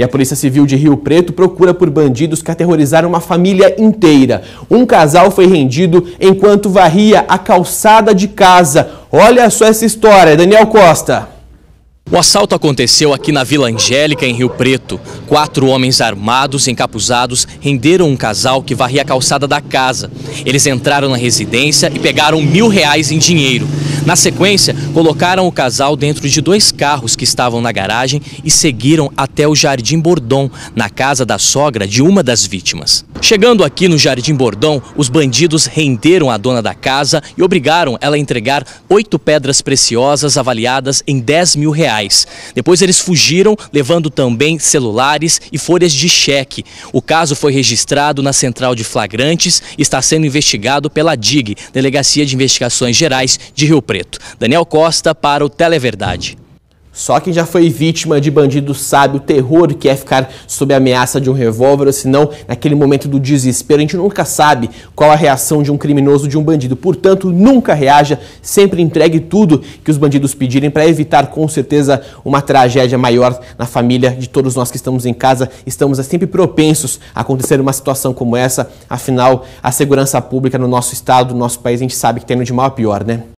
E a Polícia Civil de Rio Preto procura por bandidos que aterrorizaram uma família inteira. Um casal foi rendido enquanto varria a calçada de casa. Olha só essa história, Daniel Costa. O assalto aconteceu aqui na Vila Angélica, em Rio Preto. Quatro homens armados, encapuzados, renderam um casal que varria a calçada da casa. Eles entraram na residência e pegaram mil reais em dinheiro. Na sequência, colocaram o casal dentro de dois carros que estavam na garagem e seguiram até o Jardim Bordon, na casa da sogra de uma das vítimas. Chegando aqui no Jardim Bordão, os bandidos renderam a dona da casa e obrigaram ela a entregar oito pedras preciosas avaliadas em 10 mil reais reais. Depois eles fugiram, levando também celulares e folhas de cheque. O caso foi registrado na Central de Flagrantes e está sendo investigado pela DIG, Delegacia de Investigações Gerais de Rio Preto. Daniel Costa para o Televerdade. Só quem já foi vítima de bandido sabe o terror que é ficar sob a ameaça de um revólver, ou senão, naquele momento do desespero, a gente nunca sabe qual a reação de um criminoso, de um bandido. Portanto, nunca reaja, sempre entregue tudo que os bandidos pedirem para evitar, com certeza, uma tragédia maior na família de todos nós que estamos em casa. Estamos sempre propensos a acontecer uma situação como essa, afinal, a segurança pública no nosso estado, no nosso país, a gente sabe que tem de mal a pior, né?